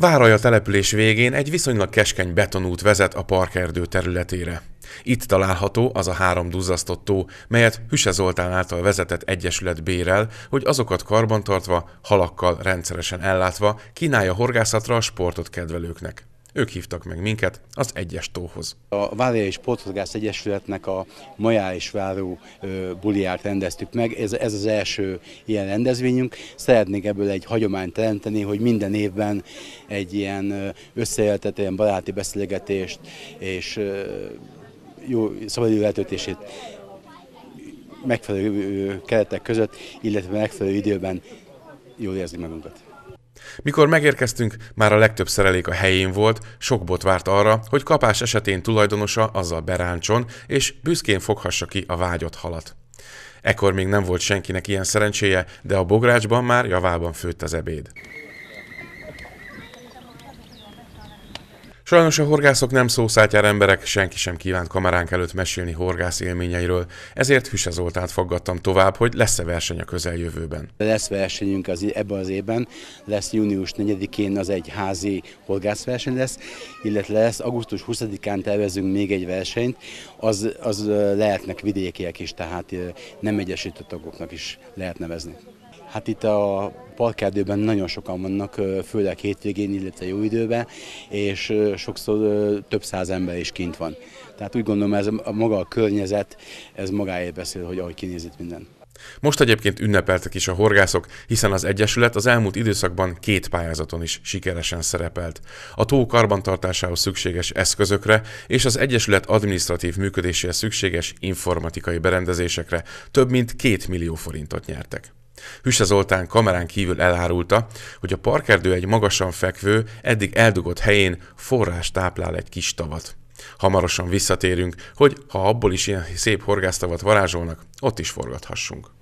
Váraja település végén egy viszonylag keskeny betonút vezet a parkerdő területére. Itt található az a három duzzasztott tó, melyet Hüse Zoltán által vezetett egyesület bérel, hogy azokat karbantartva, halakkal rendszeresen ellátva kínálja horgászatra a sportot kedvelőknek. Ők hívtak meg minket az egyes tóhoz. A Vália és Portugás Egyesületnek a Majá és Váró buliát rendeztük meg. Ez, ez az első ilyen rendezvényünk. Szeretnék ebből egy hagyományt teremteni, hogy minden évben egy ilyen összejeltet, ilyen baráti beszélgetést és jó szabadidő eltöltését megfelelő keretek között, illetve megfelelő időben jól érzni magunkat. Mikor megérkeztünk, már a legtöbb szerelék a helyén volt, sok bot várt arra, hogy kapás esetén tulajdonosa azzal beráncson, és büszkén foghassa ki a vágyott halat. Ekkor még nem volt senkinek ilyen szerencséje, de a bográcsban már javában főtt az ebéd. Sajnos a horgászok nem szószátjár emberek, senki sem kívánt kameránk előtt mesélni horgász élményeiről, ezért Hüse Zoltát faggattam tovább, hogy lesz-e verseny a közeljövőben. Lesz versenyünk az, ebben az évben, lesz június 4-én az egy házi horgászverseny lesz, illetve lesz augusztus 20-án tervezünk még egy versenyt, az, az lehetnek vidékiek is, tehát nem egyesített tagoknak is lehet nevezni. Hát itt a parkerdőben nagyon sokan vannak, főleg hétvégén, illetve jó időben, és sokszor több száz ember is kint van. Tehát úgy gondolom, ez a maga a környezet, ez magáért beszél, hogy ahogy kinézít minden. Most egyébként ünnepeltek is a horgászok, hiszen az Egyesület az elmúlt időszakban két pályázaton is sikeresen szerepelt. A tó karbantartásához szükséges eszközökre és az Egyesület adminisztratív működéséhez szükséges informatikai berendezésekre több mint két millió forintot nyertek. Hüse Zoltán kamerán kívül elárulta, hogy a parkerdő egy magasan fekvő, eddig eldugott helyén forrás táplál egy kis tavat. Hamarosan visszatérünk, hogy ha abból is ilyen szép horgásztavat varázsolnak, ott is forgathassunk.